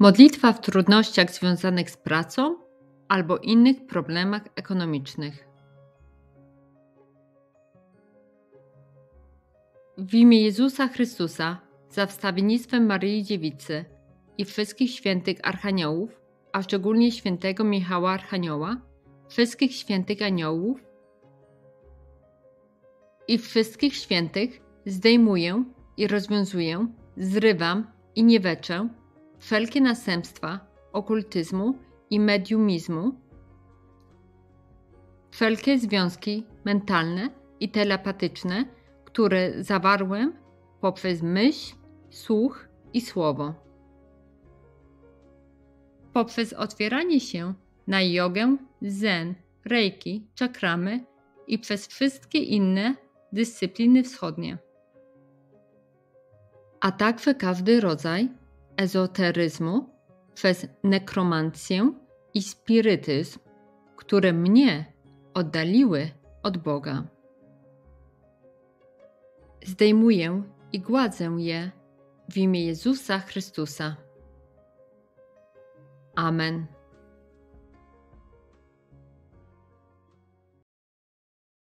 Modlitwa w trudnościach związanych z pracą albo innych problemach ekonomicznych. W imię Jezusa Chrystusa, za wstawiennictwem Maryi Dziewicy i wszystkich świętych archaniołów, a szczególnie świętego Michała Archanioła, wszystkich świętych aniołów i wszystkich świętych zdejmuję i rozwiązuję, zrywam i nieweczę wszelkie następstwa okultyzmu i mediumizmu, wszelkie związki mentalne i telepatyczne, które zawarłem poprzez myśl, słuch i słowo. Poprzez otwieranie się na jogę, zen, reiki, czakramy i przez wszystkie inne dyscypliny wschodnie. A także każdy rodzaj ezoteryzmu przez nekromancję i spirytyzm, które mnie oddaliły od Boga. Zdejmuję i gładzę je w imię Jezusa Chrystusa. Amen.